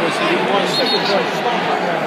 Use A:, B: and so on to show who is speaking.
A: Rooney,